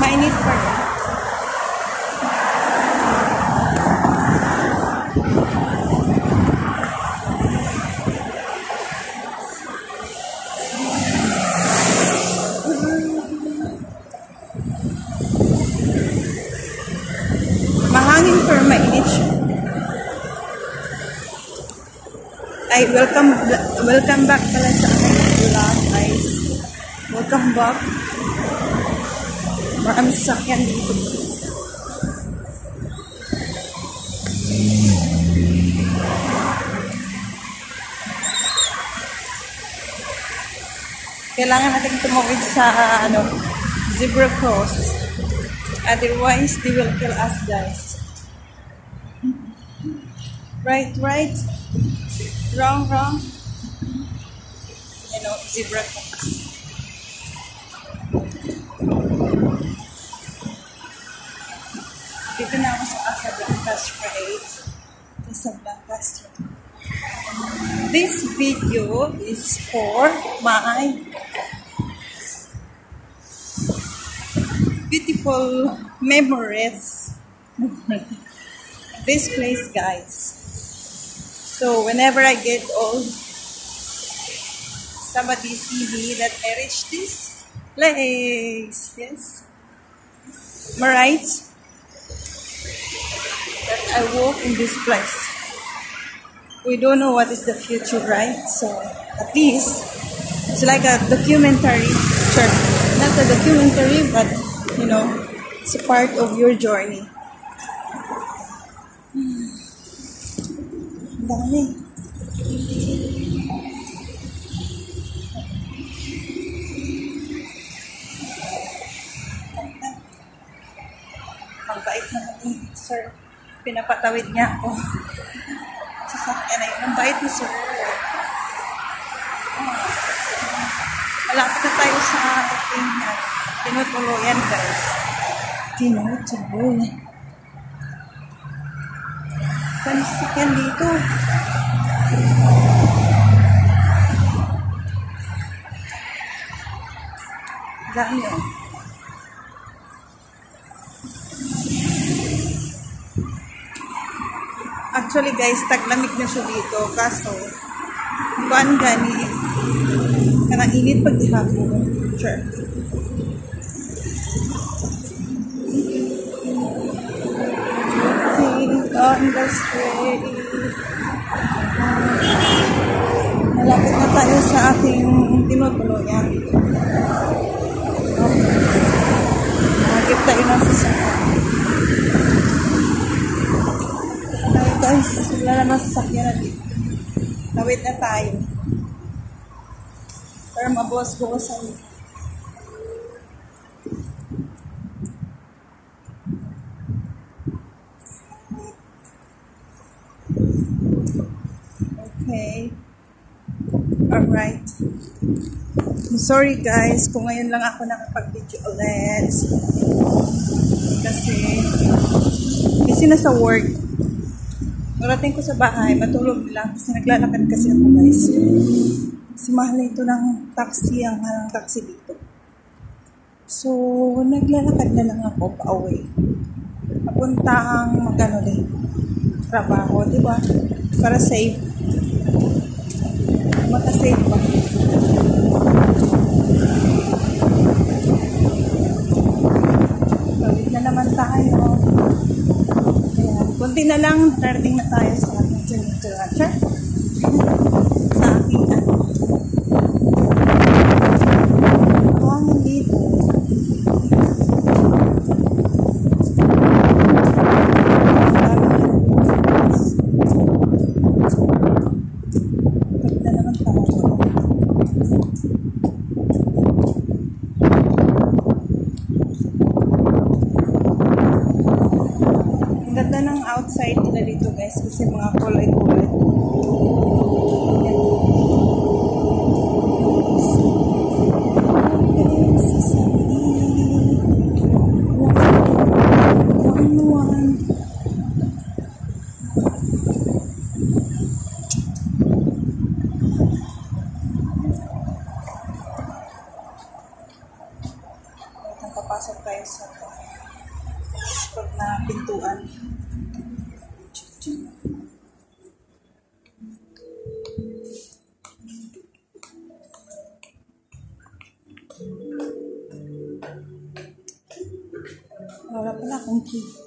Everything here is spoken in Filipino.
Mainit pa. Mahangin pero mainit siya. Ay, welcome welcome back pala sa aking vlog, guys. Welcome back. Marami sasakyan dito. Kailangan natin tumawid sa ano, zebra cross. Otherwise, they will kill us, guys. Right, right. Wrong, wrong. You know, zebra cross. Dito na ako sa Casablanca Street. Casablanca Street. This video is for my beautiful memories. this place, guys. So whenever I get old, somebody see me that I reach this place. Yes. Am I right? That I walk in this place. We don't know what is the future, right? So at least it's like a documentary. Sure, not a documentary, but you know, it's a part of your journey. Dami. Ang bait naman ni sir. Pinapatawid niya ako. Sasakyan na yun. Ang bait ni sir. Malapit na tayo sa ating tinutuluyan, guys. Tinutuluyan. Saan sasakyan dito? Dami oh. Actually guys, taglamig na siya dito. Kaso, kuan gani, kanang init pag ihapon. Sure. Think on the street. Malapit na tayo sa ating tinutuluyan. Magip tayo ng sasakyan. Tayo guys, wala naman sasakyan na dito. Tawid na tayo. Pero mabuwas ko sa Okay. Alright. I'm sorry guys kung ngayon lang ako nakapag-video ulit. Kasi kasi nasa work. Marating ko sa bahay, matulog lang kasi naglalakad kasi ako guys. Kasi mahal ito ng taxi, ang mahal ng taxi dito. So, naglalakad na lang ako pa-away. Papuntang magano din, trabaho, di ba? Para safe. Maka-safe pa. Balik na naman tayo. Ayan, kunti na lang, darating na tayo sa ating generator. Sa ating ano. Ang dito. Balik na naman tayo. ganda ng outside nila dito guys kasi mga kulay-kulay. Papasok tayo sa spot na pintuan. la conquis.